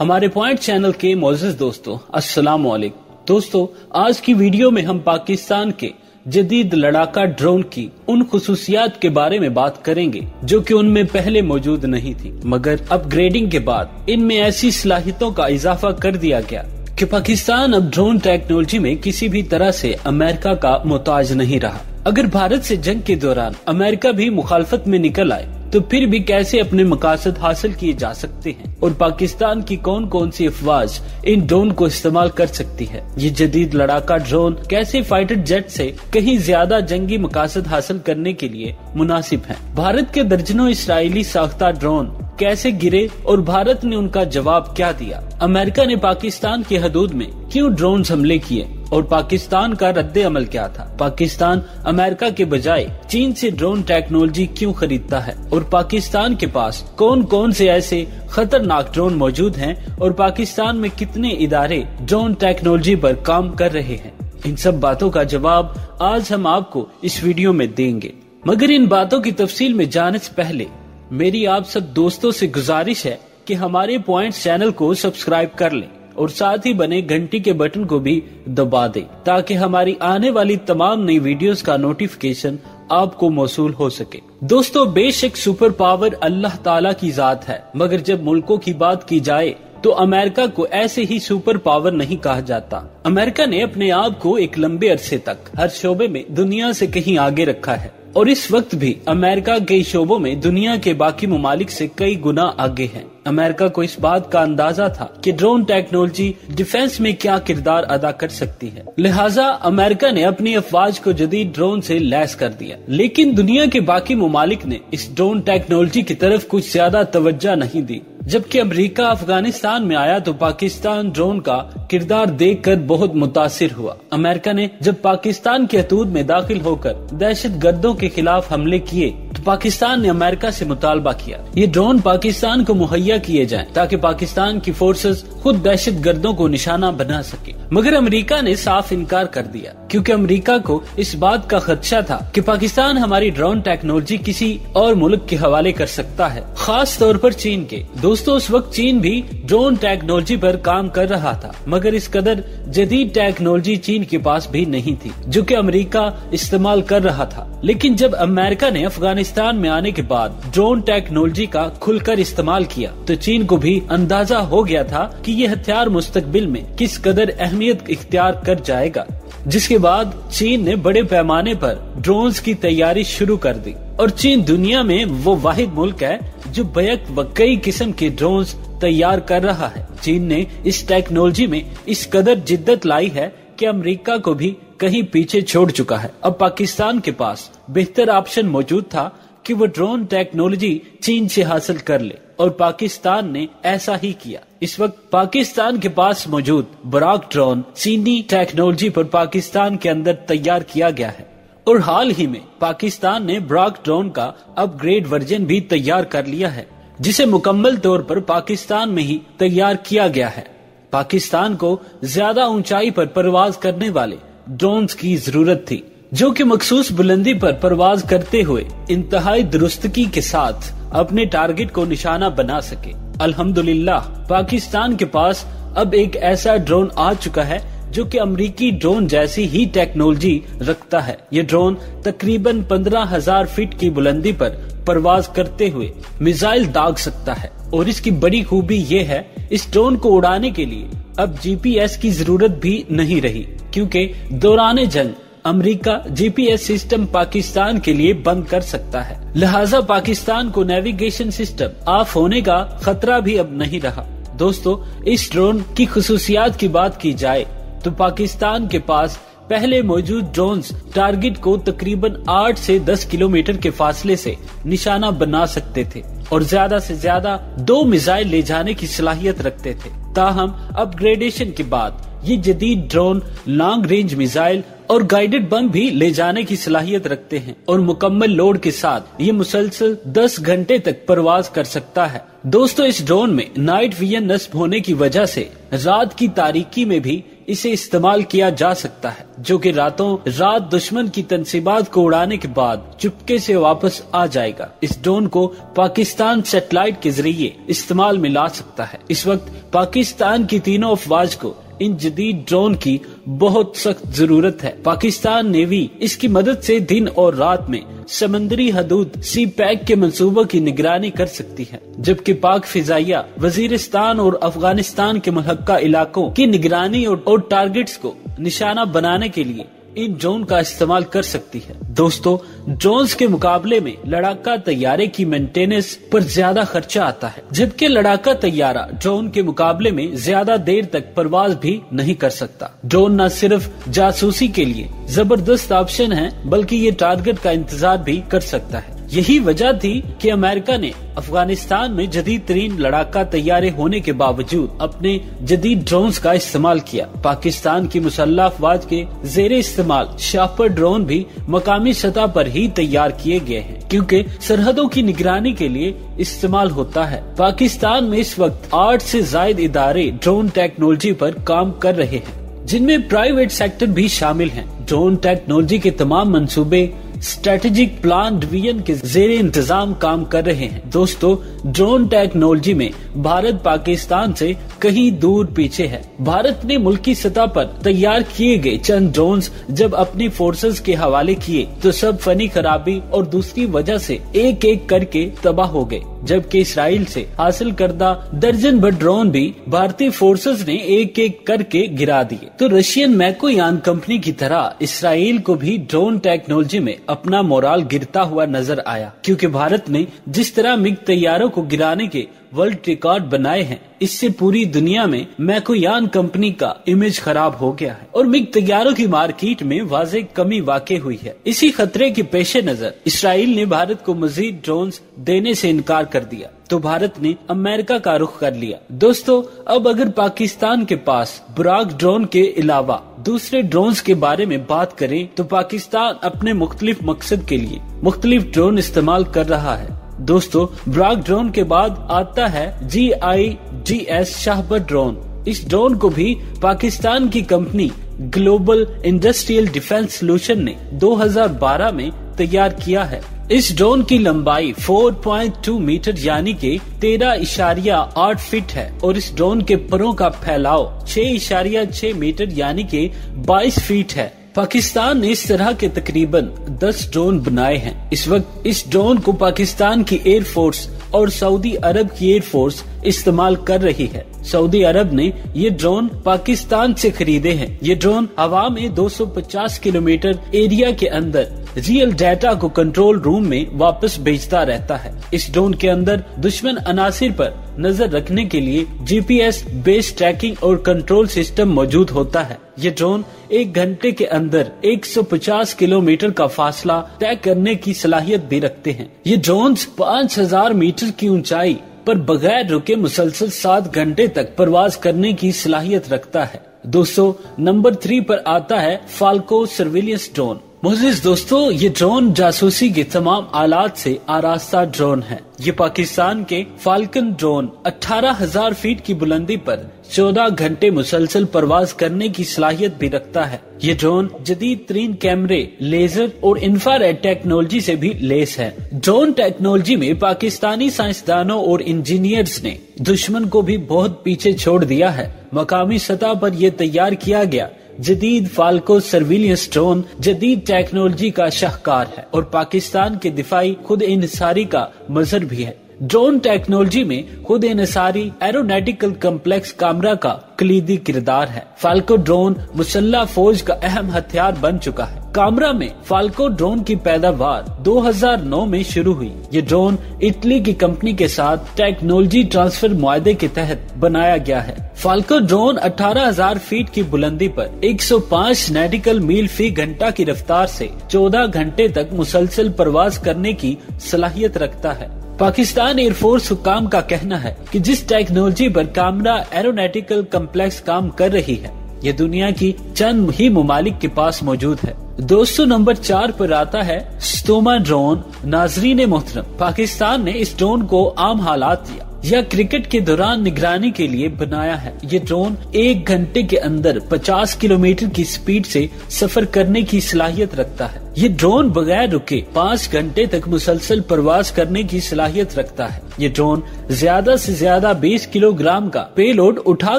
ہمارے point channel کے معزز دوستو، السلام علیکم۔ دوستو، آج کی ویڈیو میں ہم پاکستان کے جدید لڑاکا ڈرون کی ان خصوصیات کے بارے میں بات کریں گے، جو کہ ان میں پہلے موجود نہیں تھی۔ مگر اپ گریڈنگ کے بعد ان میں ایسی صلاحیتوں کا اضافہ کر دیا گیا کہ پاکستان اب ڈرون ٹیکنالوجی میں کسی بھی طرح سے امریکہ کا محتاج نہیں رہا۔ اگر بھارت سے جنگ کے دوران امریکہ بھی مخالفت میں نکل آئے تو پھر بھی کیسے اپنے مقاصد حاصل کیے جا سکتے ہیں؟ اور پاکستان کی کون کون سی افواج ان ڈرون کو استعمال کر سکتی ہے؟ یہ جدید لڑاکا ڈرون کیسے فائٹر جیٹ سے کہیں زیادہ جنگی مقاصد حاصل کرنے کے لیے مناسب ہیں؟ بھارت کے درجنوں اسرائیلی ساختہ ڈرون کیسے گرے اور بھارت نے ان کا جواب کیا دیا؟ امریکہ نے پاکستان کی حدود میں کیوں ڈرون حملے کیے؟ اور پاکستان کا رد عمل کیا تھا؟ پاکستان امریکہ کے بجائے چین سے ڈرون ٹیکنالوجی کیوں خریدتا ہے؟ اور پاکستان کے پاس کون کون سے ایسے خطرناک ڈرون موجود ہیں؟ اور پاکستان میں کتنے ادارے ڈرون ٹیکنالوجی پر کام کر رہے ہیں؟ ان سب باتوں کا جواب آج ہم آپ کو اس ویڈیو میں دیں گے۔ مگر ان باتوں کی تفصیل میں جانے سے پہلے، میری آپ سب دوستوں سے گزارش ہے کہ ہمارے پوائنٹ چینل کو سبسکرائب کر لیں۔ اور ساتھ ہی بنے گھنٹی کے بٹن کو بھی دبا دے تاکہ ہماری آنے والی تمام نئی ویڈیوز کا نوٹیفکیشن آپ کو موصول ہو سکے۔ دوستو، بے شک سپر پاور اللہ تعالیٰ کی ذات ہے، مگر جب ملکوں کی بات کی جائے تو امریکہ کو ایسے ہی سپر پاور نہیں کہا جاتا۔ امریکہ نے اپنے آپ کو ایک لمبے عرصے تک ہر شعبے میں دنیا سے کہیں آگے رکھا ہے۔ اور اس وقت بھی امریکہ کئی شعبوں میں دنیا کے باقی ممالک سے کئی گنا آگے ہیں۔ امریکہ کو اس بات کا اندازہ تھا کہ ڈرون ٹیکنالوجی ڈیفنس میں کیا کردار ادا کر سکتی ہے۔ لہٰذا امریکہ نے اپنی افواج کو جدید ڈرون سے لیس کر دیا۔ لیکن دنیا کے باقی ممالک نے اس ڈرون ٹیکنالوجی کی طرف کچھ زیادہ توجہ نہیں دی۔ جبکہ امریکہ افغانستان میں آیا تو پاکستان ڈرون کا کردار دیکھ کر بہت متاثر ہوا۔ امریکہ نے جب پاکستان کے حدود میں داخل ہو کر دہشت گردوں کے خلاف حملے کیے، تو پاکستان نے امریکہ سے مطالبہ کیا۔ یہ ڈرون پاکستان کو مہیا کیے جائیں تاکہ پاکستان کی فورسز خود دہشت گردوں کو نشانہ بنا سکے مگر امریکہ نے صاف انکار کر دیا، کیونکہ امریکہ کو اس بات کا خدشہ تھا کہ پاکستان ہماری ڈرون ٹیکنالوجی کسی اور ملک کے حوالے کر سکتا ہے۔ خاص طور پر چین کے۔ دوستوں اس وقت چین بھی ڈرون ٹیکنالوجی پر کام کر رہا تھا مگر اس قدر جدید ٹیکنالوجی چین کے پاس بھی نہیں تھی، جو کہ امریکہ استعمال کر رہا تھا۔ لیکن جب امریکہ نے افغانستان میں آنے کے بعد ڈرون ٹیکنالوجی کا کھل کر استعمال کیا، تو چین کو بھی اندازہ ہو گیا تھا کہ یہ ہتھیار مستقبل میں کس قدر اہمیت اختیار کر جائے گا۔ جس کے بعد چین نے بڑے پیمانے پر ڈرونز کی تیاری شروع کر دی۔ اور چین دنیا میں وہ واحد ملک ہے جو بیک و کئی قسم کے ڈرونز تیار کر رہا ہے۔ چین نے اس ٹیکنالوجی میں اس قدر جدت لائی ہے کہ امریکہ کو بھی کہیں پیچھے چھوڑ چکا ہے۔ اب پاکستان کے پاس بہتر آپشن موجود تھا کہ وہ ڈرون ٹیکنالوجی چین سے حاصل کر لے اور پاکستان نے ایسا ہی کیا۔ اس وقت پاکستان کے پاس موجود براک ڈرون چینی ٹیکنالوجی پر پاکستان کے اندر تیار کیا گیا ہے۔ اور حال ہی میں پاکستان نے براک ڈرون کا اپ گریڈ ورژن بھی تیار کر لیا ہے۔ جسے مکمل طور پر پاکستان میں ہی تیار کیا گیا ہے۔ پاکستان کو زیادہ اونچائی پر پرواز کرنے والے ڈرونز کی ضرورت تھی، جو کہ مخصوص بلندی پر پرواز کرتے ہوئے انتہائی درستگی کے ساتھ اپنے ٹارگٹ کو نشانہ بنا سکے۔ الحمدللہ، پاکستان کے پاس اب ایک ایسا ڈرون آ چکا ہے جو کہ امریکی ڈرون جیسی ہی ٹیکنالوجی رکھتا ہے۔ یہ ڈرون تقریباً پندرہ ہزار فٹ کی بلندی پر پرواز کرتے ہوئے میزائل داغ سکتا ہے۔ اور اس کی بڑی خوبی یہ ہے، اس ڈرون کو اڑانے کے لیے اب جی پی ایس کی ضرورت بھی نہیں رہی۔ کیونکہ دوران جنگ America G P S system Pakistan کے لیے بند کر سکتا ہے۔ لہٰذا پاکستان کو نیویگیشن سسٹم آف ہونے کا خطرہ بھی اب نہیں رہا۔ دوستو، اس ڈرون کی خصوصیات کی بات کی جائے تو پاکستان کے پاس پہلے موجود ڈرونز ٹارگٹ کو تقریباً آٹھ سے دس کلومیٹر کے فاصلے سے نشانہ بنا سکتے تھے اور زیادہ سے زیادہ دو میزائل لے جانے کی صلاحیت رکھتے تھے۔ تاہم اپ گریڈیشن کے بعد یہ جدید ڈرون لانگ رینج میزائل اور گائیڈڈ بم بھی لے جانے کی صلاحیت رکھتے ہیں اور مکمل لوڈ کے ساتھ یہ مسلسل دس گھنٹے تک پرواز کر سکتا ہے۔ دوستو، اس ڈرون میں نائٹ ویژن نصب ہونے کی وجہ سے رات کی تاریکی میں بھی اسے استعمال کیا جا سکتا ہے، جو کہ راتوں رات دشمن کی تنصیبات کو اڑانے کے بعد چپکے سے واپس آ جائے گا۔ اس ڈرون کو پاکستان سیٹلائٹ کے ذریعے استعمال میں لا سکتا ہے۔ اس وقت پاکستان کی تینوں افواج کو ان جدید ڈرون کی بہت سخت ضرورت ہے۔ پاکستان نیوی اس کی مدد سے دن اور رات میں سمندری حدود سی پیک کے منصوبوں کی نگرانی کر سکتی ہے، جبکہ پاک فضائیہ، وزیرستان اور افغانستان کے ملحقہ علاقوں کی نگرانی اور ٹارگٹس کو نشانہ بنانے کے لیے ان ڈرون کا استعمال کر سکتی ہے۔ دوستو، ڈرونز کے مقابلے میں لڑاکا طیارے کی مینٹیننس پر زیادہ خرچہ آتا ہے، جبکہ لڑاکا طیارہ ڈرون کے مقابلے میں زیادہ دیر تک پرواز بھی نہیں کر سکتا۔ ڈرون نہ صرف جاسوسی کے لیے زبردست آپشن ہے بلکہ یہ ٹارگٹ کا انتظار بھی کر سکتا ہے۔ یہی وجہ تھی کہ امریکہ نے افغانستان میں جدید ترین لڑاکا تیارے ہونے کے باوجود اپنے جدید ڈرونز کا استعمال کیا۔ پاکستان کی مسلح افواج کے زیر استعمال شاپر ڈرون بھی مقامی سطح پر ہی تیار کیے گئے ہیں، کیونکہ سرحدوں کی نگرانی کے لیے استعمال ہوتا ہے۔ پاکستان میں اس وقت آٹھ سے زائد ادارے ڈرون ٹیکنالوجی پر کام کر رہے ہیں، جن میں پرائیویٹ سیکٹر بھی شامل ہیں۔ ڈرون ٹیکنالوجی کے تمام منصوبے اسٹریٹجک پلان ڈویژن کے زیر انتظام کام کر رہے ہیں۔ دوستو، ڈرون ٹیکنالوجی میں بھارت پاکستان سے کہیں دور پیچھے ہے۔ بھارت نے ملکی سطح پر تیار کیے گئے چند ڈرونز جب اپنی فورسز کے حوالے کیے تو سب فنی خرابی اور دوسری وجہ سے ایک ایک کر کے تباہ ہو گئے۔ جبکہ اسرائیل سے حاصل کردہ درجن بھر ڈرون بھی بھارتی فورسز نے ایک ایک کر کے گرا دیے۔ تو رشین میکو یان کمپنی کی طرح اسرائیل کو بھی ڈرون ٹیکنالوجی میں اپنا مورال گرتا ہوا نظر آیا۔ کیونکہ بھارت نے جس طرح مگ تیاروں کو گرانے کے ورلڈ ریکارڈ بنائے ہیں، اس سے پوری دنیا میں میکویان کمپنی کا امیج خراب ہو گیا ہے۔ اور مگ تیاروں کی مارکیٹ میں واضح کمی واقع ہوئی ہے۔ اسی خطرے کے پیش نظر اسرائیل نے بھارت کو مزید ڈرونز دینے سے انکار کر دیا۔ تو بھارت نے امریکہ کا رخ کر لیا۔ دوستو، اب اگر پاکستان کے پاس براک ڈرون کے علاوہ دوسرے ڈرونز کے بارے میں بات کریں، تو پاکستان اپنے مختلف مقصد کے لیے مختلف ڈرون استعمال کر رہا ہے۔ دوستو، براک ڈرون کے بعد آتا ہے G I G S Shahpar drone. Us drone کو بھی پاکستان کی company global industrial defence solution نے دو ہزار بارہ میں تیار کیا ہے۔ اس ڈرون کی لمبائی 4.2 میٹر یعنی کہ تیرہ اشاریہ آٹھ فٹ ہے اور اس ڈرون کے پروں کا پھیلاؤ چھ اشاریہ چھ میٹر یعنی کہ بائیس فیٹ ہے۔ پاکستان نے اس طرح کے تقریباً دس ڈرون بنائے ہیں۔ اس وقت اس ڈرون کو پاکستان کی ایئر فورس اور سعودی عرب کی ایئر فورس استعمال کر رہی ہے۔ سعودی عرب نے یہ ڈرون پاکستان سے خریدے ہیں۔ یہ ڈرون ہوا میں دو سو پچاس کلو میٹر ایریا کے اندر ریئل ڈیٹا کو کنٹرول روم میں واپس بھیجتا رہتا ہے۔ اس ڈرون کے اندر دشمن عناصر پر نظر رکھنے کے لیے G P S base tracking اور کنٹرول سسٹم موجود ہوتا ہے۔ یہ ڈرون ایک گھنٹے کے اندر ایک سو پچاس کلو میٹر کا فاصلہ طے کرنے کی صلاحیت بھی رکھتے ہیں۔ یہ ڈرونز پانچ ہزار میٹر کی اونچائی پر بغیر رکے مسلسل سات گھنٹے تک پرواز کرنے کی صلاحیت رکھتا ہے۔ دوستو نمبر تھری پر آتا ہے فالکو سرویلنس ڈرون مزید دوستو، یہ ڈرون جاسوسی کے تمام آلات سے آراستہ ڈرون ہے۔ یہ پاکستان کے فالکن ڈرون اٹھارہ ہزار فیٹ کی بلندی پر چودہ گھنٹے مسلسل پرواز کرنے کی صلاحیت بھی رکھتا ہے۔ یہ ڈرون جدید ترین کیمرے، لیزر اور انفراریڈ ٹیکنالوجی سے بھی لیس ہے۔ ڈرون ٹیکنالوجی میں پاکستانی سائنسدانوں اور انجینئرز نے دشمن کو بھی بہت پیچھے چھوڑ دیا ہے۔ مقامی سطح پر یہ تیار کیا گیا۔ جدید فالکو سرویلینس ڈرون جدید ٹیکنالوجی کا شاہکار ہے اور پاکستان کے دفاعی خود انحصاری کا مظہر بھی ہے۔ ڈرون ٹیکنالوجی میں خود انحصاری ایرونیٹیکل کمپلیکس کامرا کا کلیدی کردار ہے۔ فالکو ڈرون مسلح فوج کا اہم ہتھیار بن چکا ہے۔ کامرا میں فالکو ڈرون کی پیداوار دو ہزار نو میں شروع ہوئی۔ یہ ڈرون اٹلی کی کمپنی کے ساتھ ٹیکنالوجی ٹرانسفر معاہدے کے تحت بنایا گیا ہے۔ فالکو ڈرون اٹھارہ ہزار فیٹ کی بلندی پر ایک سو پانچ نیٹیکل میل فی گھنٹہ کی رفتار سے چودہ گھنٹے تک مسلسل پرواز کرنے کی صلاحیت رکھتا ہے۔ پاکستان ایئر فورس حکام کا کہنا ہے کہ جس ٹیکنالوجی پر کامرا ایرونیٹیکل کمپلیکس کام کر رہی ہے، یہ دنیا کی چند ہی ممالک کے پاس موجود ہے۔ دو سو نمبر چار پر آتا ہے ستوما ڈرون ناظرین محترم۔ پاکستان نے اس ڈرون کو عام حالات دیا۔ یا کرکٹ کے دوران نگرانی کے لیے بنایا ہے۔ یہ ڈرون ایک گھنٹے کے اندر پچاس کلومیٹر کی سپیڈ سے سفر کرنے کی صلاحیت رکھتا ہے۔ یہ ڈرون بغیر رکے پانچ گھنٹے تک مسلسل پرواز کرنے کی صلاحیت رکھتا ہے۔ یہ ڈرون زیادہ سے زیادہ بیس کلو گرام کا پے لوڈ اٹھا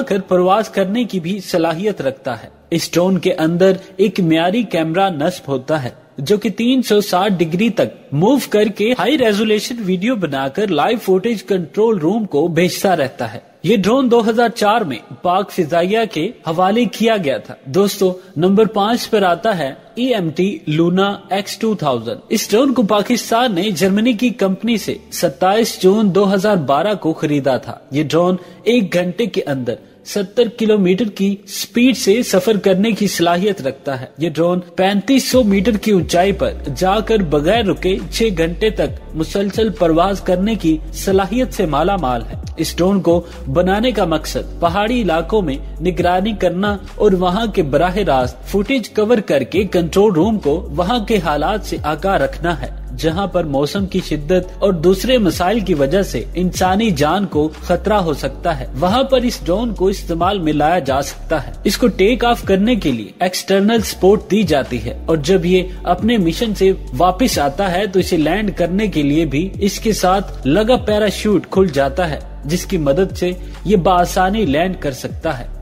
کر پرواز کرنے کی بھی صلاحیت رکھتا ہے۔ اس ڈرون کے اندر ایک معیاری کیمرہ نصب ہوتا ہے۔ جو کہ تین سو ساٹھ ڈگری تک موو کر کے ہائی ریزولیشن ویڈیو بنا کر لائیو فوٹیج کنٹرول روم کو بھیجتا رہتا ہے۔ یہ ڈرون دو ہزار چار میں پاک فضائیہ کے حوالے کیا گیا تھا۔ دوستو، نمبر پانچ پر آتا ہے E M T Luna X two thousand اس ڈرون کو پاکستان نے جرمنی کی کمپنی سے ستائیس جون دو ہزار بارہ کو خریدا تھا۔ یہ ڈرون ایک گھنٹے کے اندر ستر کلو میٹر کی سپیڈ سے سفر کرنے کی صلاحیت رکھتا ہے۔ یہ ڈرون پینتیس سو میٹر کی اونچائی پر جا کر بغیر رکے چھ گھنٹے تک مسلسل پرواز کرنے کی صلاحیت سے مالا مال ہے۔ اس ڈرون کو بنانے کا مقصد پہاڑی علاقوں میں نگرانی کرنا اور وہاں کے براہ راست فوٹیج کور کر کے کنٹرول روم کو وہاں کے حالات سے آگاہ رکھنا ہے۔ جہاں پر موسم کی شدت اور دوسرے مسائل کی وجہ سے انسانی جان کو خطرہ ہو سکتا ہے۔ وہاں پر اس ڈرون کو استعمال میں لایا جا سکتا ہے۔ اس کو ٹیک آف کرنے کے لیے ایکسٹرنل سپورٹ دی جاتی ہے اور جب یہ اپنے مشن سے واپس آتا ہے تو اسے لینڈ کرنے کے لیے بھی اس کے ساتھ لگا پیراشوٹ کھل جاتا ہے، جس کی مدد سے یہ بآسانی لینڈ کر سکتا ہے۔